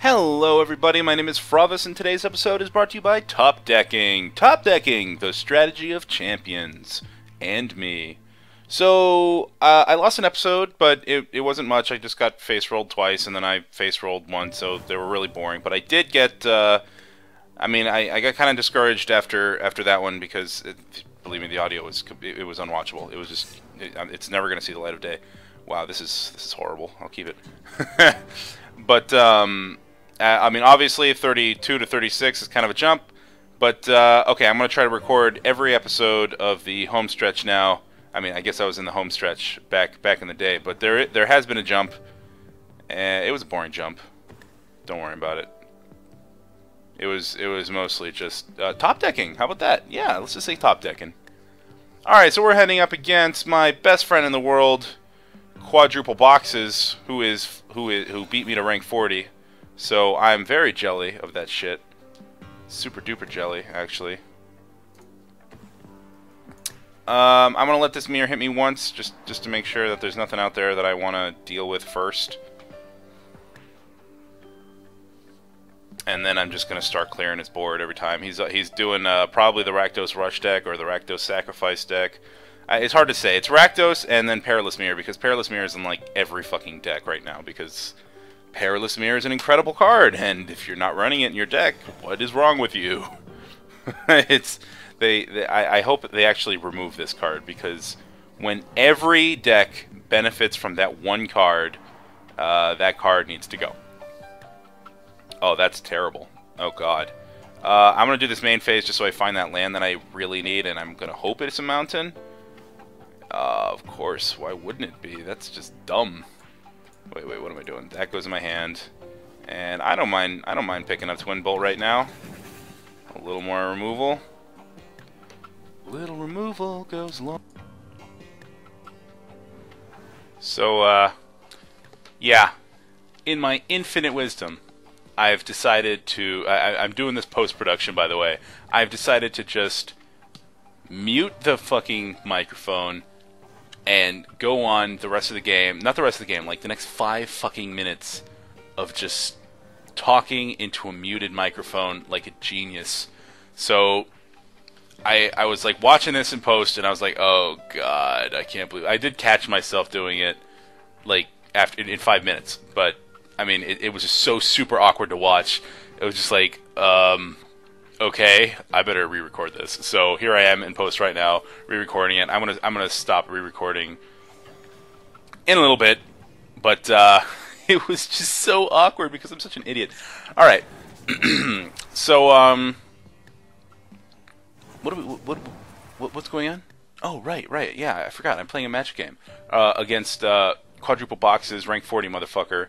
Hello, everybody. My name is Fravas, and today's episode is brought to you by Top Decking. Top Decking, the strategy of champions, and me. So, uh, I lost an episode, but it, it wasn't much. I just got face rolled twice, and then I face rolled once, so they were really boring. But I did get. Uh, I mean, I, I got kind of discouraged after after that one because, it, believe me, the audio was it, was unwatchable. It was just it, it's never going to see the light of day. Wow, this is this is horrible. I'll keep it. but um, uh, I mean, obviously, 32 to 36 is kind of a jump. But, uh, okay, I'm going to try to record every episode of the home stretch now. I mean, I guess I was in the home stretch back back in the day. But there there has been a jump. And it was a boring jump. Don't worry about it. It was it was mostly just uh, top decking. How about that? Yeah, let's just say top decking. All right, so we're heading up against my best friend in the world, Quadruple Boxes, who is who is who beat me to rank 40. So I'm very jelly of that shit. Super duper jelly, actually. Um, I'm gonna let this mirror hit me once, just just to make sure that there's nothing out there that I want to deal with first. And then I'm just gonna start clearing his board every time. He's uh, he's doing uh, probably the Rakdos Rush deck or the Rakdos Sacrifice deck. Uh, it's hard to say. It's Rakdos and then Perilous Mirror because Perilous Mirror is in like every fucking deck right now because Perilous Mirror is an incredible card, and if you're not running it in your deck, what is wrong with you? it's they. they I, I, hope they actually remove this card because when every deck benefits from that one card, uh, that card needs to go. Oh, that's terrible. Oh god. Uh, I'm gonna do this main phase just so I find that land that I really need, and I'm gonna hope it's a mountain. Uh, of course, why wouldn't it be? That's just dumb. Wait, wait, what am I doing? That goes in my hand. And I don't mind I don't mind picking up Twin Bolt right now. A little more removal. Little removal goes long. So, uh, yeah. In my infinite wisdom, I've decided to... I, I'm doing this post-production, by the way. I've decided to just mute the fucking microphone and go on the rest of the game, not the rest of the game, like the next five fucking minutes of just talking into a muted microphone like a genius. So I I was like watching this in post and I was like, oh god, I can't believe I did catch myself doing it like after in, in five minutes, but I mean it, it was just so super awkward to watch. It was just like, um, okay, I better re-record this. So here I am in post right now, re-recording it. I'm gonna I'm gonna stop re-recording in a little bit, but uh, it was just so awkward because I'm such an idiot. All right, so um, what, we, what what what's going on? Oh right right yeah I forgot I'm playing a match game uh, against uh, quadruple boxes rank 40 motherfucker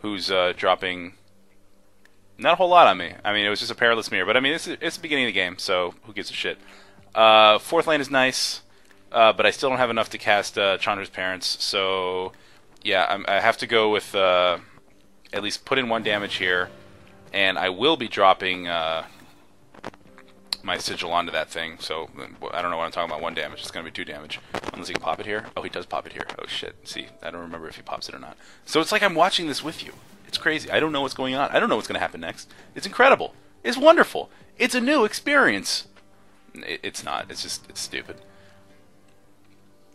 who's uh, dropping not a whole lot on me. I mean, it was just a perilous mirror, but I mean, it's, it's the beginning of the game, so who gives a shit? Uh, fourth lane is nice, uh, but I still don't have enough to cast uh, Chandra's parents, so yeah, I'm, i have to go with uh, at least put in one damage here, and I will be dropping uh, my sigil onto that thing. So I don't know what I'm talking about. One damage. It's gonna be two damage, unless he can pop it here. Oh, he does pop it here. Oh shit. See, I don't remember if he pops it or not. So it's like I'm watching this with you. It's crazy. I don't know what's going on. I don't know what's going to happen next. It's incredible. It's wonderful. It's a new experience. It's not. It's just it's stupid.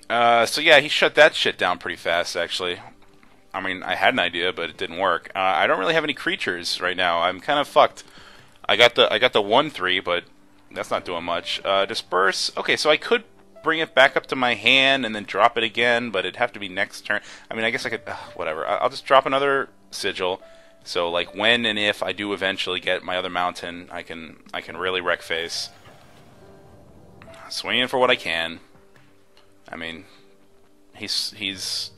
Uh, so yeah, he shut that shit down pretty fast, actually. I mean, I had an idea, but it didn't work. Uh, I don't really have any creatures right now. I'm kind of fucked. I got the I got the one three, but that's not doing much. Uh, disperse. Okay, so I could bring it back up to my hand and then drop it again, but it'd have to be next turn. I mean, I guess I could. Whatever. I'll just drop another sigil. So like when and if I do eventually get my other mountain, I can I can really wreck face. Swinging for what I can. I mean, he's he's.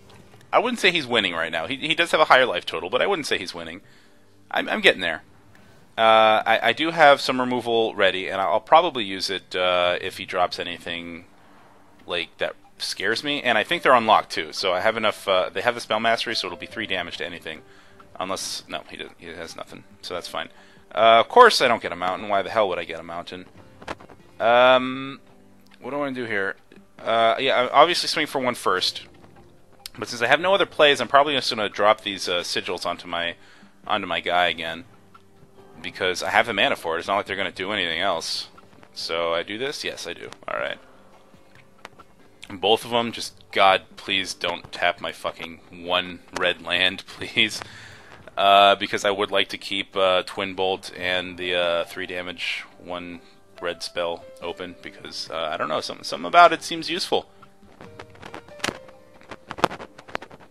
I wouldn't say he's winning right now. He he does have a higher life total, but I wouldn't say he's winning. I'm I'm getting there. Uh, I, I do have some removal ready, and I'll probably use it uh, if he drops anything like that scares me. And I think they're unlocked too, so I have enough. Uh, they have the spell mastery, so it'll be three damage to anything. Unless, no, he, doesn't. he has nothing, so that's fine. Uh, of course I don't get a mountain. Why the hell would I get a mountain? Um, what do I want to do here? Uh, yeah, obviously swing for one first. But since I have no other plays, I'm probably just going to drop these sigils onto my onto my guy again. Because I have the mana for it. It's not like they're going to do anything else. So I do this? Yes, I do. Alright. Both of them, just, God, please don't tap my fucking one red land, please. Uh, because I would like to keep uh, Twin Bolt and the uh, 3 damage, 1 red spell open, because, uh, I don't know, something, something about it seems useful.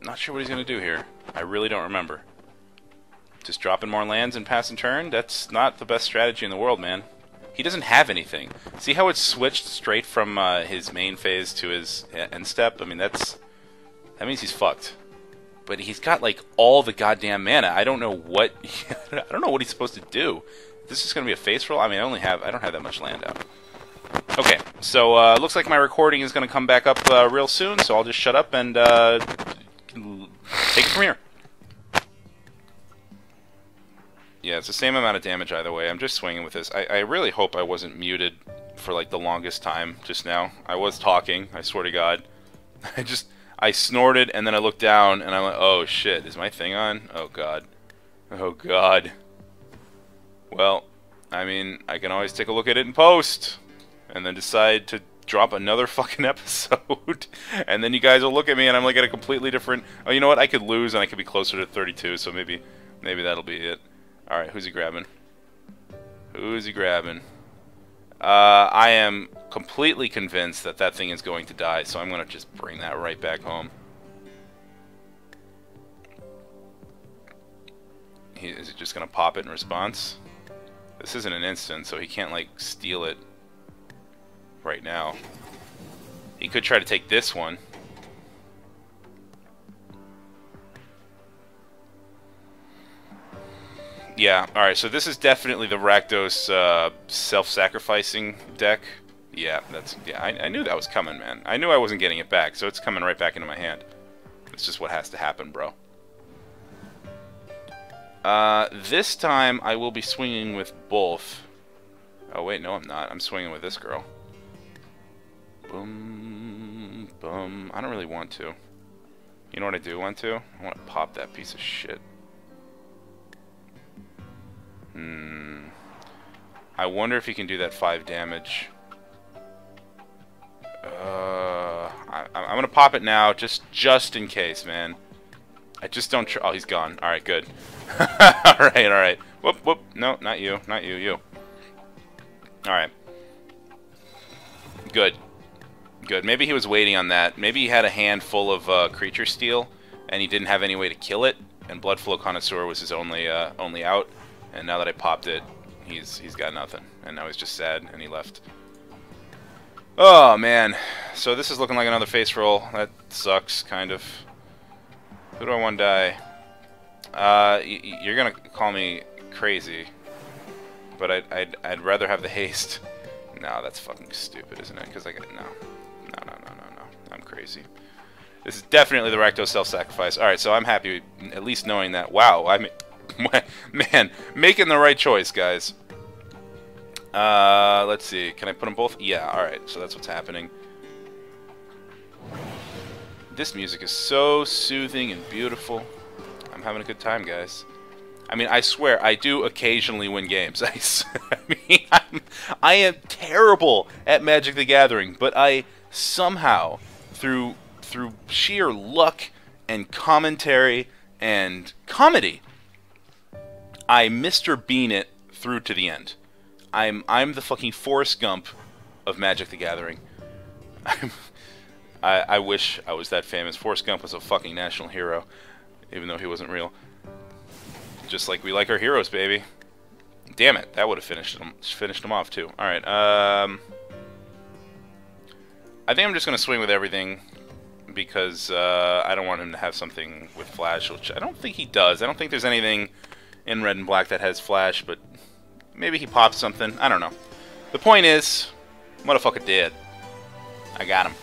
Not sure what he's going to do here. I really don't remember. Just dropping more lands and passing turn? That's not the best strategy in the world, man. He doesn't have anything. See how it switched straight from uh, his main phase to his end step? I mean, that's... That means he's fucked. But he's got, like, all the goddamn mana. I don't know what... I don't know what he's supposed to do. This is going to be a face roll? I mean, I only have... I don't have that much land out. Okay, so, uh, looks like my recording is going to come back up uh, real soon, so I'll just shut up and, uh, take it from here. Yeah, it's the same amount of damage either way. I'm just swinging with this. I, I really hope I wasn't muted for like the longest time just now. I was talking, I swear to God. I just, I snorted and then I looked down and I'm like, oh shit, is my thing on? Oh god. Oh god. Well, I mean, I can always take a look at it in post and then decide to drop another fucking episode. and then you guys will look at me and I'm like at a completely different, oh, you know what? I could lose and I could be closer to 32, so maybe, maybe that'll be it. Alright, who's he grabbing? Who's he grabbing? Uh, I am completely convinced that that thing is going to die, so I'm going to just bring that right back home. He, is it just going to pop it in response? This isn't an instant, so he can't, like, steal it right now. He could try to take this one. Yeah, alright, so this is definitely the Rakdos uh, self-sacrificing deck. Yeah, that's yeah, I, I, knew that was coming, man. I knew I wasn't getting it back, so it's coming right back into my hand. It's just what has to happen, bro. Uh, this time I will be swinging with both. Oh, wait, no I'm not. I'm swinging with this girl. Boom, boom. I don't really want to. You know what I do want to? I want to pop that piece of shit. Hmm. I wonder if he can do that 5 damage. Uh, I, am gonna pop it now, just just in case, man. I just don't. Tr oh, he's gone. All right, good. all right, all right. Whoop, whoop. No, not you, not you, you. All right. Good. Good. Maybe he was waiting on that. Maybe he had a handful of uh, creature steel, and he didn't have any way to kill it, and Bloodflow Connoisseur was his only uh, only out. And now that I popped it, he's he's got nothing. And now he's just sad, and he left. Oh, man. So this is looking like another face roll. That sucks, kind of. Who do I want to die? Uh, you're gonna call me crazy, but I'd, I'd, I'd rather have the haste. No, that's fucking stupid, isn't it? Because I got no, no, no, no, no, no. I'm crazy. This is definitely the Rakdos self-sacrifice. All right, so I'm happy at least knowing that. Wow, I mean, Man, making the right choice, guys. Uh, let's see. Can I put them both? Yeah, alright. So that's what's happening. This music is so soothing and beautiful. I'm having a good time, guys. I mean, I swear, I do occasionally win games. I, mean, I'm, I am terrible at Magic the Gathering, but I somehow, through through sheer luck and commentary and comedy, I Mr. Bean it through to the end. I'm I'm the fucking Forrest Gump of Magic the Gathering. I'm, I I wish I was that famous. Forrest Gump was a fucking national hero, even though he wasn't real. Just like we like our heroes, baby. Damn it, that would have finished them finished them off too. All right, um, I think I'm just gonna swing with everything because uh, I don't want him to have something with flash, which I don't think he does. I don't think there's anything in red and black that has flash, but maybe he popped something. I don't know. The point is, motherfucker did. I got him.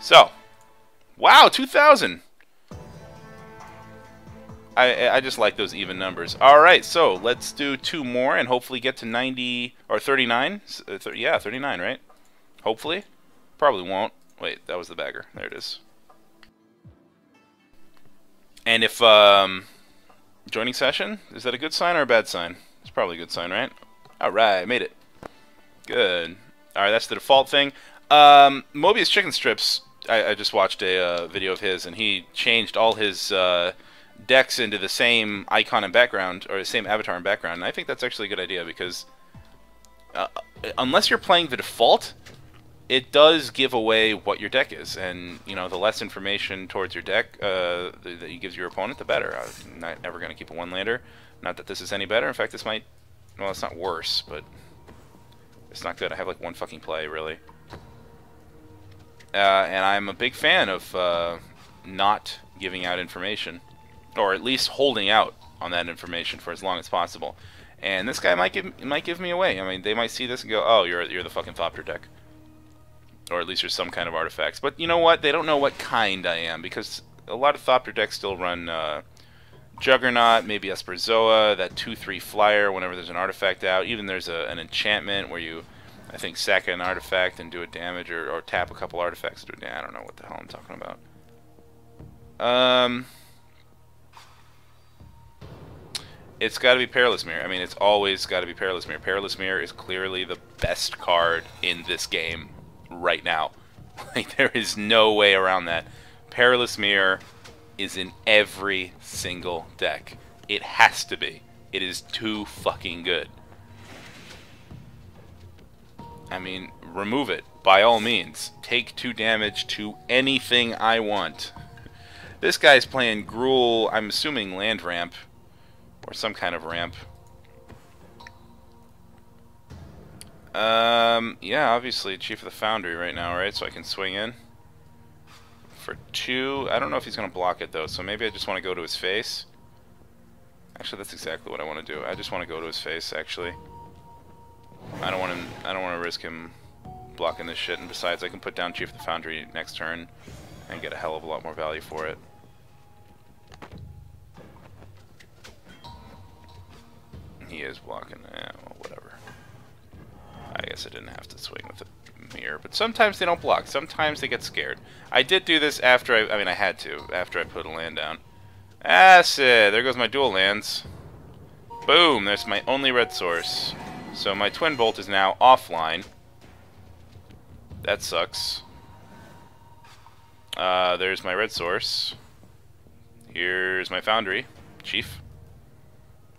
So, wow, 2,000. I, I just like those even numbers. All right, so let's do two more and hopefully get to 90 or 39. Uh, yeah, 39, right? Hopefully. Probably won't. Wait, that was the bagger. There it is. And if um, Joining session? Is that a good sign or a bad sign? It's probably a good sign, right? Alright, made it. Good. Alright, that's the default thing. Um, Mobius Chicken Strips, I, I just watched a uh, video of his, and he changed all his uh, decks into the same icon and background, or the same avatar and background, and I think that's actually a good idea, because uh, unless you're playing the default, it does give away what your deck is, and you know the less information towards your deck uh, that you gives your opponent, the better. I'm not ever going to keep a one lander. Not that this is any better. In fact, this might. Well, it's not worse, but it's not good. I have like one fucking play really, uh, and I'm a big fan of uh, not giving out information, or at least holding out on that information for as long as possible. And this guy might give might give me away. I mean, they might see this and go, "Oh, you're you're the fucking Thopter deck." Or at least there's some kind of artifacts. But you know what? They don't know what kind I am because a lot of Thopter decks still run uh, Juggernaut, maybe Esperzoa, that 2-3 flyer whenever there's an artifact out. Even there's a, an enchantment where you, I think, sack an artifact and do a damage or, or tap a couple artifacts. To do, I don't know what the hell I'm talking about. Um, it's got to be Perilous Mirror. I mean, it's always got to be Perilous Mirror. Perilous Mirror is clearly the best card in this game right now. Like, there is no way around that. Perilous Mirror is in every single deck. It has to be. It is too fucking good. I mean, remove it, by all means. Take two damage to anything I want. This guy's playing Gruul, I'm assuming land ramp, or some kind of ramp. Um, yeah, obviously Chief of the Foundry right now, right? So I can swing in. For two, I don't know if he's going to block it though, so maybe I just want to go to his face. Actually, that's exactly what I want to do. I just want to go to his face, actually. I don't want to. I don't want to risk him blocking this shit. And besides, I can put down Chief of the Foundry next turn and get a hell of a lot more value for it. He is blocking. Yeah, well. I guess I didn't have to swing with the mirror, but sometimes they don't block. Sometimes they get scared. I did do this after I, I mean, I had to, after I put a land down. Acid! There goes my dual lands. Boom! There's my only red source. So my Twin Bolt is now offline. That sucks. Uh, there's my red source. Here's my Foundry, Chief,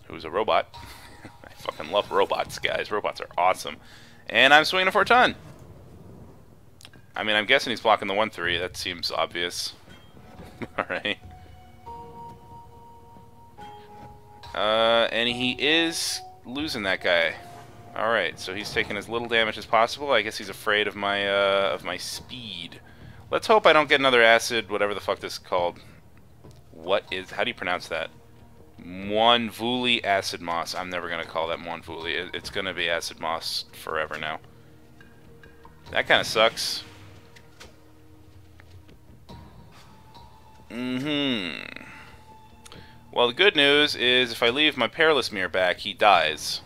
who's a robot. I fucking love robots, guys. Robots are awesome. And I'm swinging a for a ton. I mean, I'm guessing he's blocking the 1-3. That seems obvious. Alright. Uh, and he is losing that guy. Alright, so he's taking as little damage as possible. I guess he's afraid of my, uh, of my speed. Let's hope I don't get another acid, whatever the fuck this is called. What is, how do you pronounce that? Moonvuli Acid Moss. I'm never going to call that Monvuli. It, it's going to be Acid Moss forever now. That kind of sucks. Mm-hmm. Well, the good news is if I leave my Perilous Mirror back, he dies.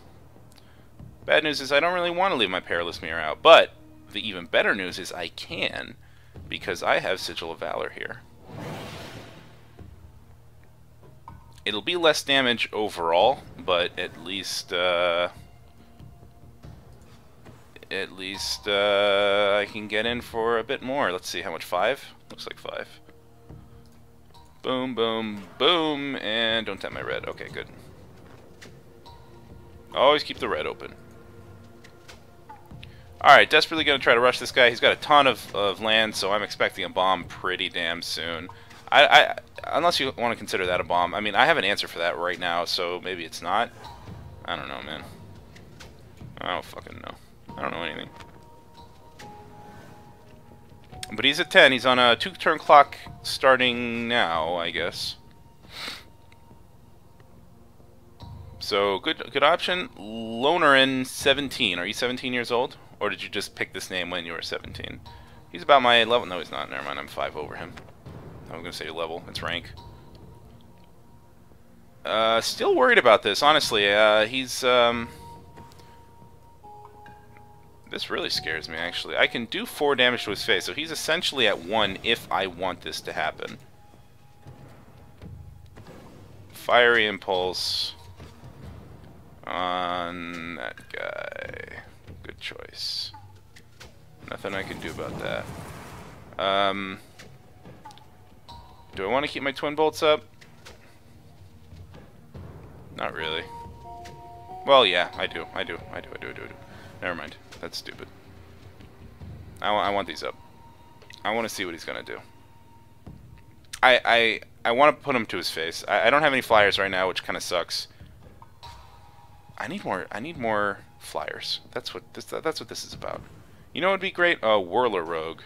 Bad news is I don't really want to leave my Perilous Mirror out, but the even better news is I can, because I have Sigil of Valor here. It'll be less damage overall, but at least, uh, at least, uh, I can get in for a bit more. Let's see, how much? Five? Looks like five. Boom, boom, boom, and don't tap my red. Okay, good. Always keep the red open. Alright, desperately going to try to rush this guy. He's got a ton of, of land, so I'm expecting a bomb pretty damn soon. I, I, unless you want to consider that a bomb. I mean, I have an answer for that right now, so maybe it's not. I don't know, man. I don't fucking know. I don't know anything. But he's at 10. He's on a two-turn clock starting now, I guess. So, good good option. Lonerin 17. Are you 17 years old? Or did you just pick this name when you were 17? He's about my level. No, he's not. Never mind. I'm 5 over him. I'm going to say level. It's rank. Uh, still worried about this, honestly. Uh, he's, um... This really scares me, actually. I can do 4 damage to his face, so he's essentially at 1 if I want this to happen. Fiery Impulse on that guy. Good choice. Nothing I can do about that. Um, do I want to keep my twin bolts up? Not really. Well, yeah, I do. I do. I do. I do. I do. I do. Never mind. That's stupid. I, I want these up. I want to see what he's going to do. I I I want to put him to his face. I, I don't have any flyers right now, which kind of sucks. I need more. I need more flyers. That's what this. That's what this is about. You know, would be great. A uh, Whirler Rogue.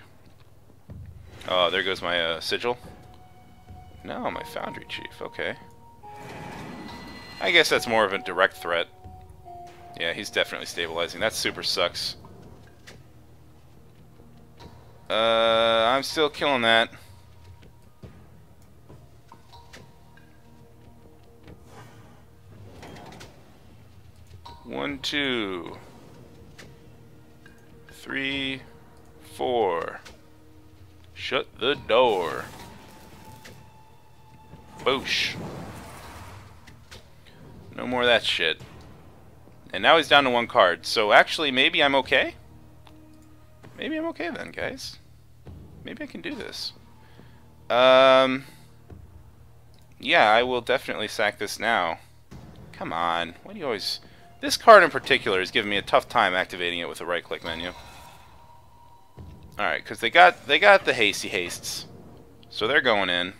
Oh, there goes my uh, sigil. No, my Foundry Chief. Okay. I guess that's more of a direct threat. Yeah, he's definitely stabilizing. That super sucks. Uh, I'm still killing that. One, two, three, four. Shut the door. Boosh. No more of that shit. And now he's down to one card. So actually, maybe I'm okay? Maybe I'm okay then, guys. Maybe I can do this. Um... Yeah, I will definitely sack this now. Come on. Why do you always... This card in particular is giving me a tough time activating it with the right-click menu. Alright, because they got they got the hasty hastes. So they're going in.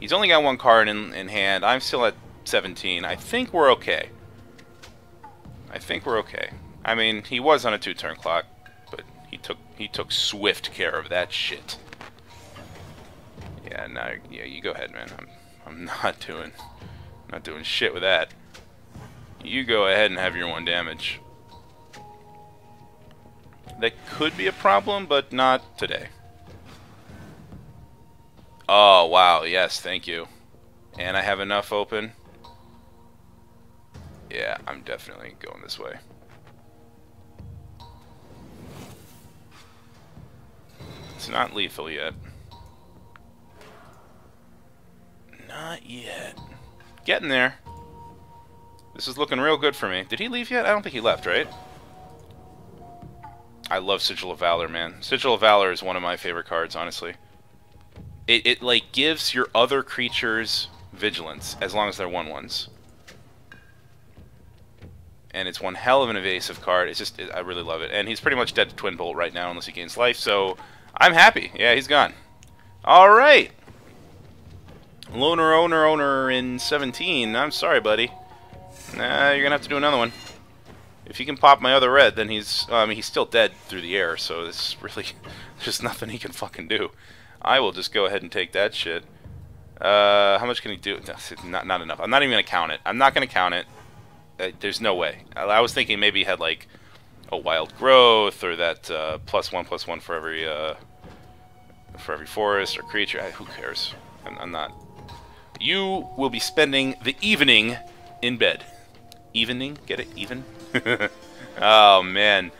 He's only got one card in, in hand. I'm still at 17. I think we're okay. I think we're okay. I mean, he was on a two-turn clock, but he took he took swift care of that shit. Yeah, now yeah, you go ahead, man. I'm I'm not doing not doing shit with that. You go ahead and have your one damage. That could be a problem, but not today. Oh, wow. Yes, thank you. And I have enough open. Yeah, I'm definitely going this way. It's not lethal yet. Not yet. Getting there. This is looking real good for me. Did he leave yet? I don't think he left, right? I love Sigil of Valor, man. Sigil of Valor is one of my favorite cards, honestly. It, it like, gives your other creatures vigilance, as long as they're 1-1s. And it's one hell of an evasive card. It's just, it, I really love it. And he's pretty much dead to Twin Bolt right now, unless he gains life, so I'm happy. Yeah, he's gone. Alright! Loner owner owner in 17. I'm sorry, buddy. Nah, you're gonna have to do another one. If he can pop my other red, then he's... I mean, he's still dead through the air, so this really... There's nothing he can fucking do. I will just go ahead and take that shit. Uh, how much can he do? Not, not enough. I'm not even gonna count it. I'm not gonna count it. Uh, there's no way. I, I, was thinking maybe he had, like, a wild growth, or that uh, plus one, plus one for every, uh, for every forest or creature. I, who cares? I'm, I'm not you will be spending the evening in bed. Evening? Get it? Even? oh, man.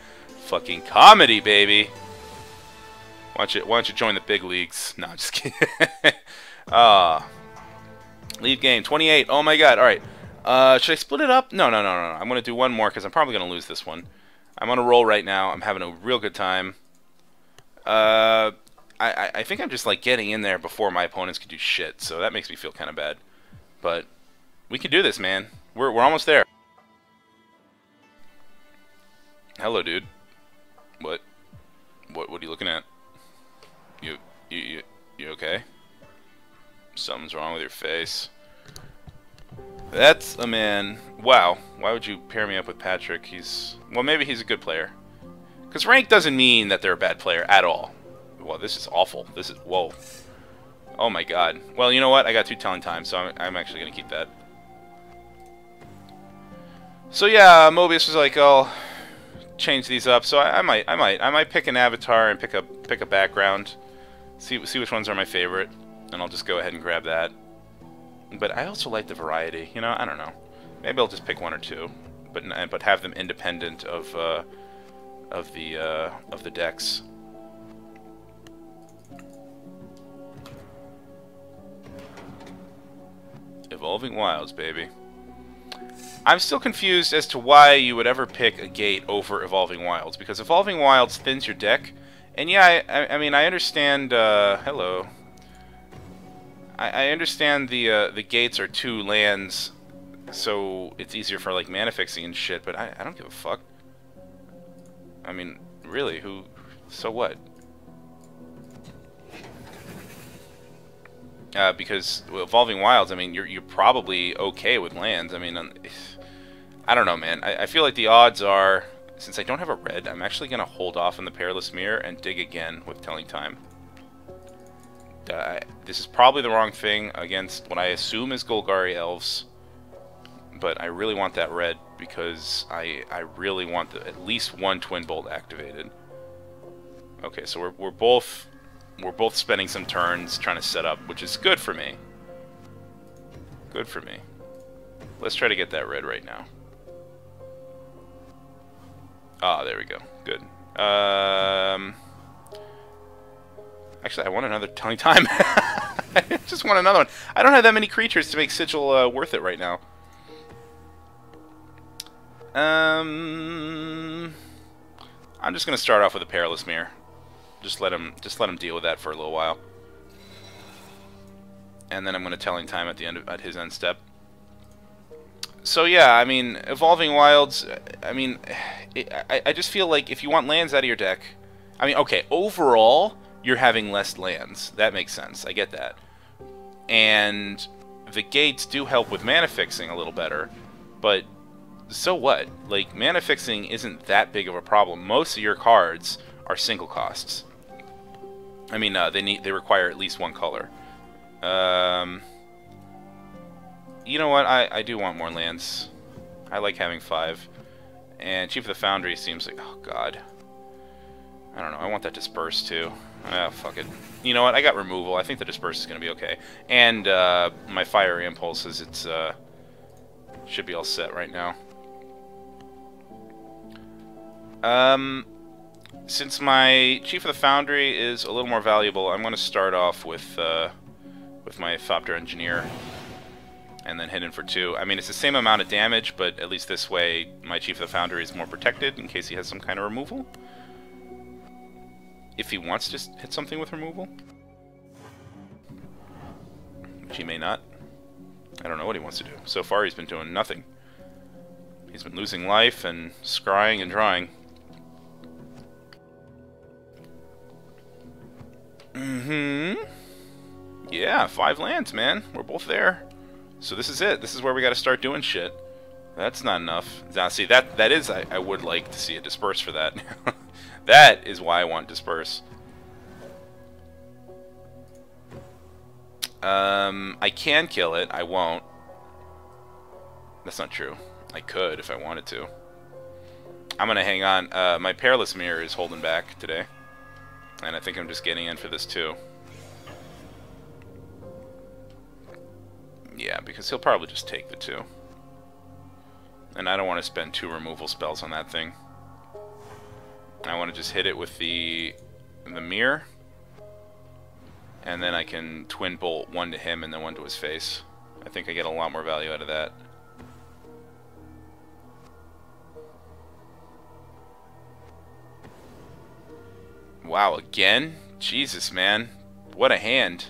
Fucking comedy, baby. Why don't you, why don't you join the big leagues? No, I'm just kidding. Ah. uh, leave game. 28. Oh, my God. All right. Uh, should I split it up? No, no, no, no. I'm going to do one more because I'm probably going to lose this one. I'm on a roll right now. I'm having a real good time. Uh, I, I think I'm just like getting in there before my opponents can do shit, so that makes me feel kind of bad. But we can do this, man. We're we're almost there. Hello, dude. What? Something's wrong with your face. That's a man. Wow. Why would you pair me up with Patrick? He's well, maybe he's a good player. Because rank doesn't mean that they're a bad player at all. Well, this is awful. This is... Whoa. Oh my god. Well, you know what? I got two telling times, so I'm, I'm actually going to keep that. So yeah, Mobius was like, "I'll change these up." So I, I, might, I might, I might pick an avatar and pick a pick a background. See, see which ones are my favorite, and I'll just go ahead and grab that. But I also like the variety. You know, I don't know. Maybe I'll just pick one or two, but but have them independent of uh, of the uh, of the decks. Evolving Wilds, baby. I'm still confused as to why you would ever pick a gate over Evolving Wilds, because Evolving Wilds thins your deck, and yeah, I, I mean, I understand, uh, hello. I, I understand the, uh, the gates are two lands, so it's easier for, like, mana fixing and shit, but I, I don't give a fuck. I mean, really, who, so what? Uh, because Evolving Wilds, I mean, you're you're probably okay with lands. I mean, um, I don't know, man. I, I feel like the odds are, since I don't have a red, I'm actually gonna hold off on the Perilous Mirror and dig again with Telling Time. Uh, this is probably the wrong thing against what I assume is Golgari Elves, but I really want that red because I I really want the, at least one Twin Bolt activated. Okay, so we're we're both we're both spending some turns trying to set up, which is good for me. Good for me. Let's try to get that red right now. Ah, there we go. Good. Um, actually, I want another Telling Time. I just want another one. I don't have that many creatures to make Sigil uh, worth it right now. Um, I'm just going to start off with a Perilous Mirror just let him just let him deal with that for a little while. And then I'm going to telling time at the end of, at his end step. So yeah, I mean, Evolving Wilds, I mean, it, I, I just feel like if you want lands out of your deck, I mean, okay, overall, you're having less lands. That makes sense. I get that. And the gates do help with mana fixing a little better, but so what? Like, mana fixing isn't that big of a problem. Most of your cards are single costs. I mean, uh, they need they require at least one color. Um, you know what? I, I do want more lands. I like having five. And Chief of the Foundry seems like... Oh, God. I don't know. I want that Disperse, too. Ah, fuck it. You know what? I got Removal. I think the Disperse is going to be okay. And uh, my Fiery Impulses, it's... Uh, should be all set right now. Um, since my Chief of the Foundry is a little more valuable, I'm going to start off with uh, with my Thopter Engineer and then hidden for two. I mean, it's the same amount of damage, but at least this way my Chief of the Foundry is more protected in case he has some kind of removal. If he wants to hit something with removal. Which he may not. I don't know what he wants to do. So far he's been doing nothing. He's been losing life and scrying and drawing. Mm-hmm. Yeah, five lands, man. We're both there. So this is it. This is where we got to start doing shit. That's not enough. Now, see, that that is, I, I would like to see a disperse for that. that is why I want disperse. Um, I can kill it. I won't. That's not true. I could if I wanted to. I'm gonna hang on. Uh, my Perilous Mirror is holding back today. And I think I'm just getting in for this too. Yeah, because he'll probably just take the two. And I don't want to spend two removal spells on that thing. I want to just hit it with the the mirror. And then I can twin bolt one to him and then one to his face. I think I get a lot more value out of that. Wow, again? Jesus, man. What a hand.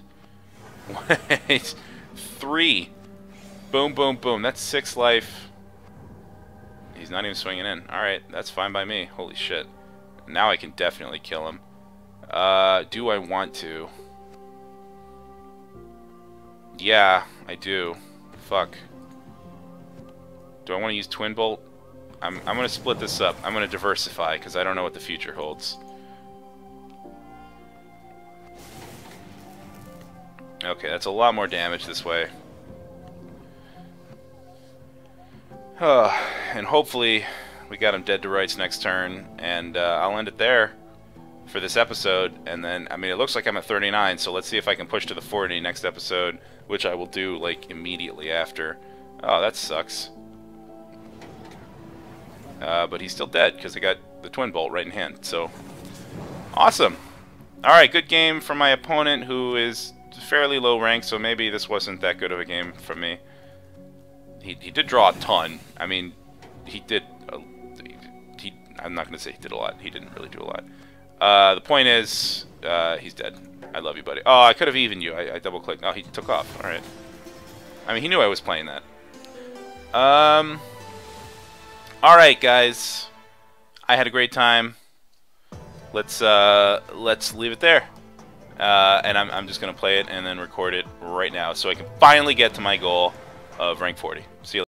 Three. Boom, boom, boom. That's six life. He's not even swinging in. Alright, that's fine by me. Holy shit. Now I can definitely kill him. Uh, do I want to? Yeah, I do. Fuck. Do I want to use Twin Bolt? I'm, I'm going to split this up. I'm going to diversify, because I don't know what the future holds. Okay, that's a lot more damage this way. And hopefully we got him dead to rights next turn, and uh, I'll end it there for this episode. And then, I mean, it looks like I'm at 39, so let's see if I can push to the 40 next episode, which I will do, like, immediately after. Oh, that sucks. Uh, but he's still dead, because I got the Twin Bolt right in hand, so... Awesome! Alright, good game from my opponent, who is fairly low rank, so maybe this wasn't that good of a game for me. he, he did draw a ton. I mean, he did. I'm not gonna say he did a lot. He didn't really do a lot. Uh, the point is, uh, he's dead. I love you, buddy. Oh, I could have evened you. I, I double clicked. Oh, he took off. All right. I mean, he knew I was playing that. Um. All right, guys. I had a great time. Let's uh, let's leave it there. Uh, and I'm, I'm just gonna play it and then record it right now, so I can finally get to my goal of rank 40. See you.